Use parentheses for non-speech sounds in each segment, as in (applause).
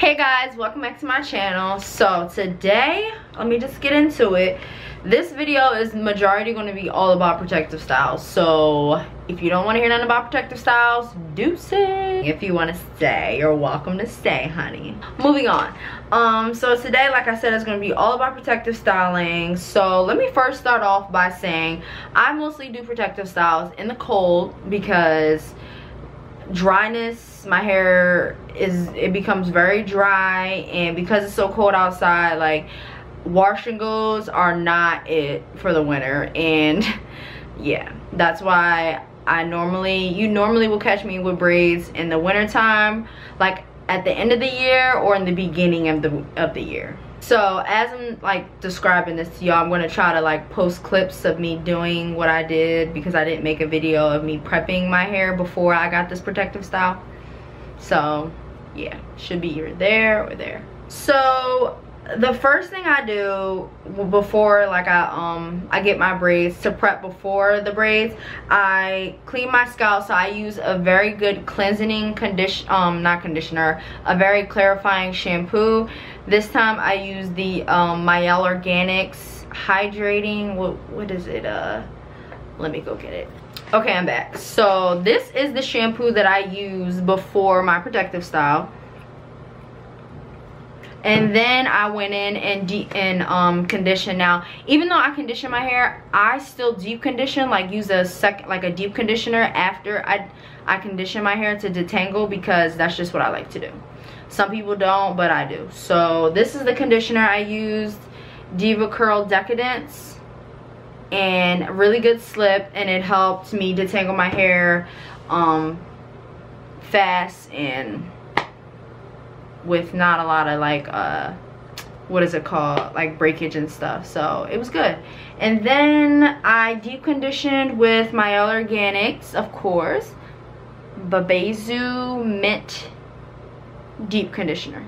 hey guys welcome back to my channel. So today let me just get into it. This video is majority going to be all about protective styles. So if you don't want to hear nothing about protective styles do say if you want to stay you're welcome to stay honey. Moving on. Um so today like i said it's going to be all about protective styling. So let me first start off by saying i mostly do protective styles in the cold because dryness my hair is it becomes very dry and because it's so cold outside like wash and goes are not it for the winter. And (laughs) yeah that's why I normally you normally will catch me with braids in the winter time like at the end of the year or in the beginning of the of the year. So as i'm like describing this to y'all i'm going to try to like post clips of me doing what i did because i didn't make a video of me prepping my hair before i got this protective style so yeah should be either there or there. So the first thing I do before like I um I get my braids to prep before the braids I clean my scalp. So I use a very good cleansing condition um not conditioner a very clarifying shampoo. This time I use the um Mielle Organics hydrating what what is it uh let me go get it. Okay I'm back. So this is the shampoo that I use before my protective style. And then I went in and deep and um condition now even though I condition my hair I still deep condition like use a second like a deep conditioner after I I condition my hair to detangle because that's just what I like to do. Some people don't but I do. So this is the conditioner I used DevaCurl Decadence and really good slip and it helped me detangle my hair um fast and with not a lot of like uh what is it called? Like breakage and stuff. So it was good. And then i deep conditioned with Mielle Organics of course. Babassu mint deep conditioner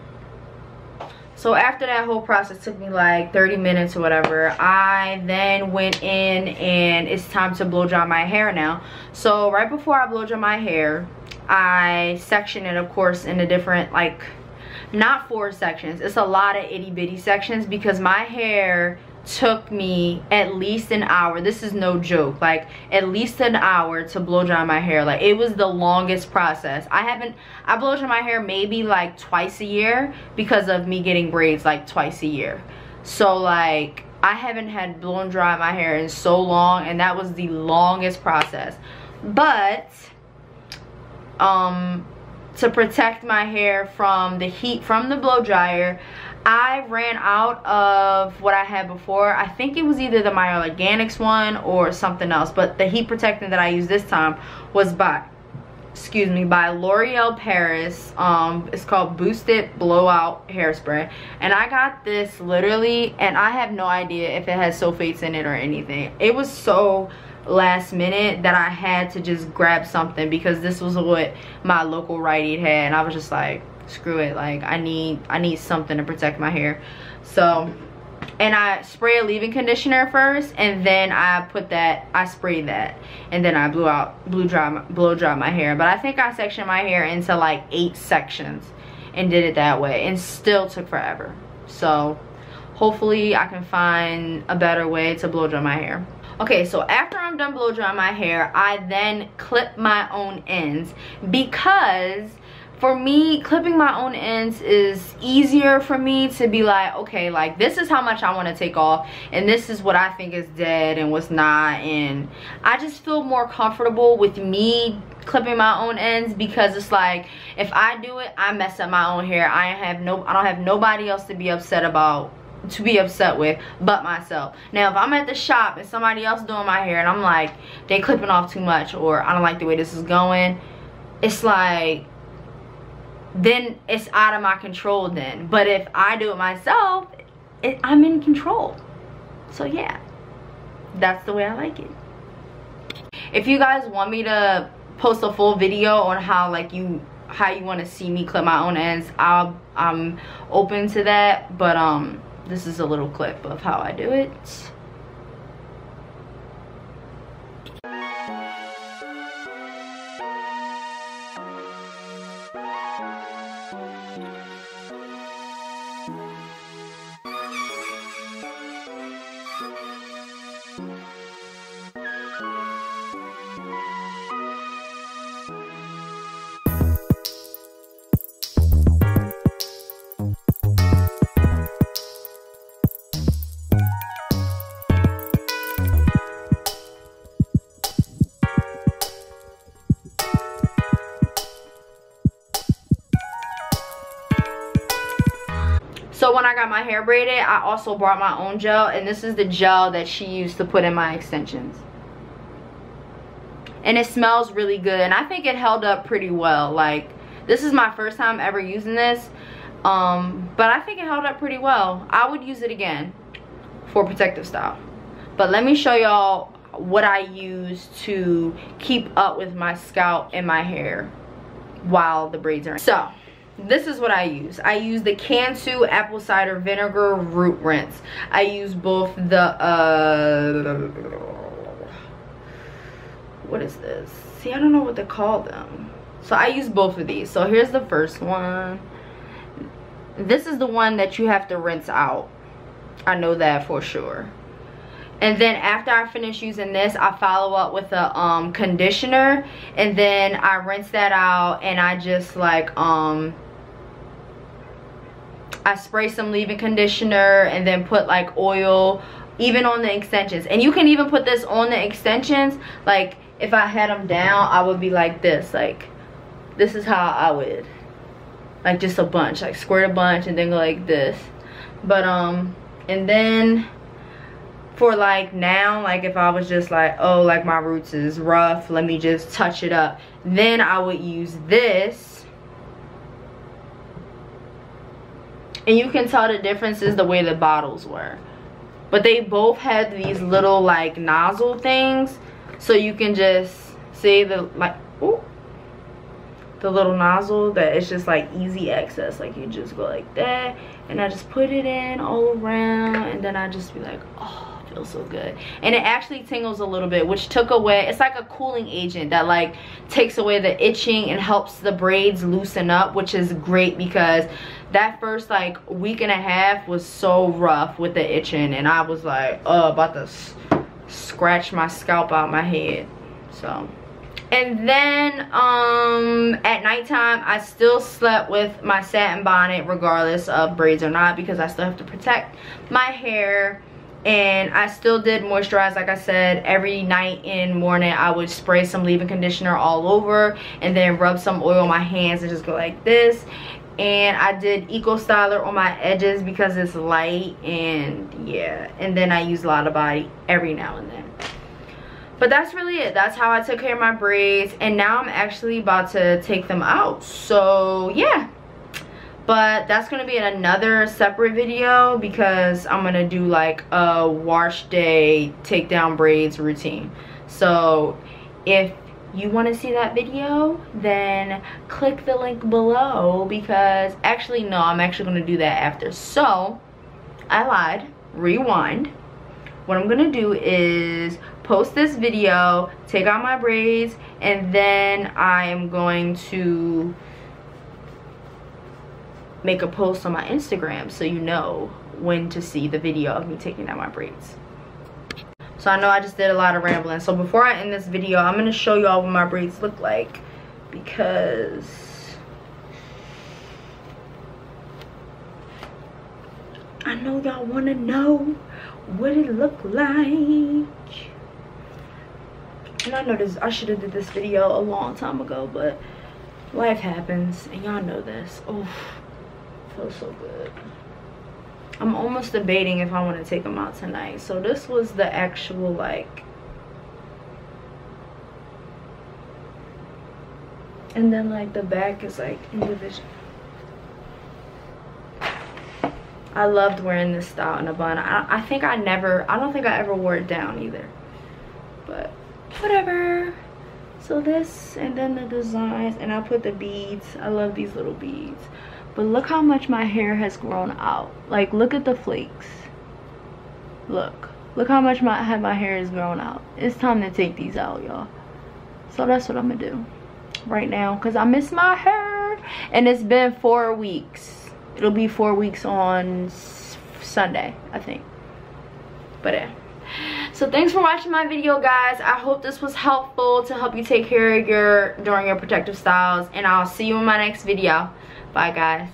so after that whole process took me like 30 minutes or whatever i then went in and it's time to blow dry my hair now. So right before i blow dry my hair i section it of course in a different like not four sections. It's a lot of itty bitty sections because my hair took me at least an hour. This is no joke. Like at least an hour to blow dry my hair. Like it was the longest process. I haven't i blow dry my hair maybe like twice a year because of me getting braids like twice a year. So like i haven't had blown dry my hair in so long and that was the longest process. But um to protect my hair from the heat from the blow dryer I ran out of what I had before. I think it was either the Mielle Organics one or something else. But the heat protectant that I used this time was by, excuse me, by L'Oreal Paris. Um, it's called Boosted Blowout Hairspray. And I got this literally, and I have no idea if it has sulfates in it or anything. It was so last minute that I had to just grab something because this was what my local Aid had and I was just like screw it like I need I need something to protect my hair. So and I spray a leave-in conditioner first and then I put that I spray that and then I blew out blew dry blow dry my hair. But I think I sectioned my hair into like eight sections and did it that way and still took forever. So hopefully I can find a better way to blow dry my hair. Okay so after i'm done blow drying my hair i then clip my own ends because for me clipping my own ends is easier for me to be like okay like this is how much i want to take off and this is what i think is dead and what's not and i just feel more comfortable with me clipping my own ends because it's like if i do it i mess up my own hair. I have no i don't have nobody else to be upset about to be upset with but myself. Now if i'm at the shop and somebody else doing my hair and i'm like they clipping off too much or i don't like the way this is going it's like then it's out of my control then. But if i do it myself it, i'm in control. So yeah. That's the way i like it. If you guys want me to post a full video on how like you how you want to see me clip my own ends i'll i'm open to that. But um this is a little clip of how I do it. So when I got my hair braided, I also brought my own gel. And this is the gel that she used to put in my extensions. And it smells really good. And I think it held up pretty well. Like, this is my first time ever using this. Um, but I think it held up pretty well. I would use it again for protective style. But let me show y'all what I use to keep up with my scalp and my hair while the braids are in. So, this is what I use. I use the Cantu apple cider vinegar root rinse. I use both the, uh, what is this? See, I don't know what to call them. So I use both of these. So here's the first one. This is the one that you have to rinse out. I know that for sure and then after I finish using this I follow up with a um, conditioner. And then I rinse that out and I just like um I spray some leave-in conditioner and then put like oil even on the extensions. And you can even put this on the extensions. Like if I had them down I would be like this. Like this is how I would. Like just a bunch. Like squirt a bunch and then go like this. But um and then for like now like if I was just like oh like my roots is rough let me just touch it up then I would use this. And you can tell the difference is the way the bottles were. But they both had these little like nozzle things so you can just see the like ooh, the little nozzle that it's just like easy access. Like you just go like that and I just put it in all around and then I just be like oh feels so good. And it actually tingles a little bit which took away it's like a cooling agent that like takes away the itching and helps the braids loosen up which is great because that first like week and a half was so rough with the itching and i was like oh about to scratch my scalp out my head so. And then um at nighttime i still slept with my satin bonnet regardless of braids or not because i still have to protect my hair and I still did moisturize like I said every night and morning I would spray some leave-in conditioner all over and then rub some oil on my hands and just go like this. And I did Eco Styler on my edges because it's light and yeah. And then I use a Lottabody every now and then. But that's really it. That's how I took care of my braids. And now I'm actually about to take them out. So yeah but that's gonna be in another separate video because i'm gonna do like a wash day take down braids routine. So if you want to see that video then click the link below because actually no i'm actually to do that after. So i lied. Rewind. What i'm to do is post this video take out my braids and then i am going to make a post on my Instagram so you know when to see the video of me taking out my braids. So I know I just did a lot of rambling. So before I end this video, I'm going to show you all what my braids look like because I know y'all want to know what it look like. And I know this, I should have did this video a long time ago, but life happens and y'all know this. Oh feels so good i'm almost debating if i want to take them out tonight so this was the actual like and then like the back is like individual I loved wearing this style in a bun. I, I think I never, I don't think I ever wore it down either. But whatever. So this and then the designs and I put the beads. I love these little beads but look how much my hair has grown out. Like look at the flakes. Look. Look how much my my hair has grown out. It's time to take these out y'all. So that's what i'm gonna do. Right now because i miss my hair. And it's been four weeks. It'll be four weeks on sunday i think. But yeah so thanks for watching my video guys. I hope this was helpful to help you take care of your during your protective styles. And i'll see you in my next video Bye, guys.